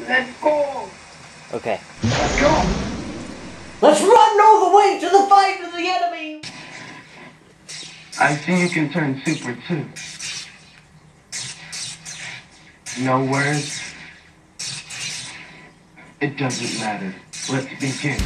Let's go. Okay. Let's go. Let's run all the way to the fight of the enemy! I see you can turn super too. No words. It doesn't matter. Let's begin.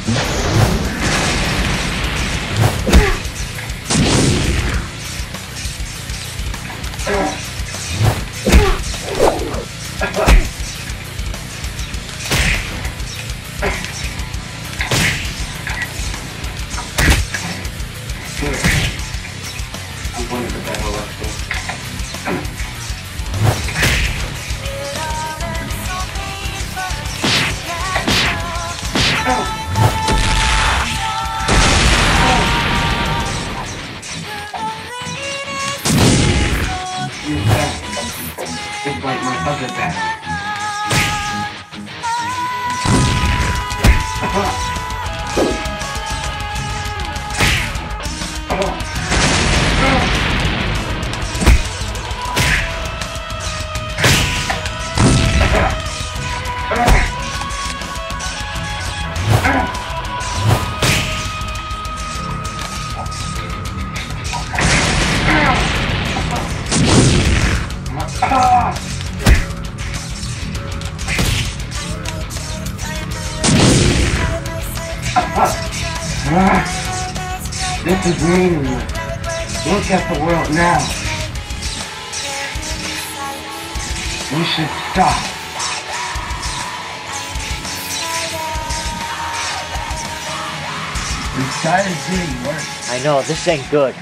You're back. Just like my other battle. This is meaningless. Look at the world now. We should stop. We started doing work. I know, this ain't good.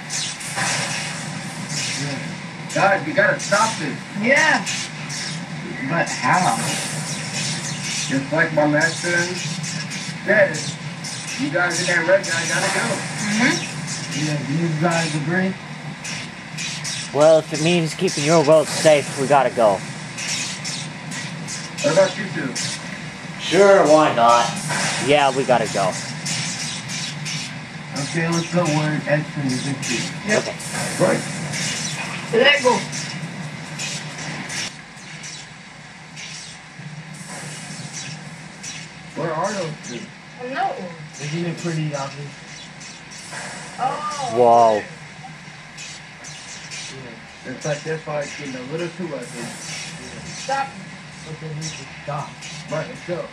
Guys, we gotta stop this. Yeah. But how? Just like my master said, you guys in that red guy gotta go. Mm-hmm. Yeah, do you guys agree? Well, if it means keeping your world safe, we gotta go. What about you two? Sure, why not? Yeah, we gotta go. Okay, let's go where Edson is victory. Yep. Okay. Right. Let go. Where are those two? Oh, no. Isn't it pretty obvious? Oh. Wow. Yeah. It's like they're fighting a little too much. Stop. But they need to stop. Right, let's go.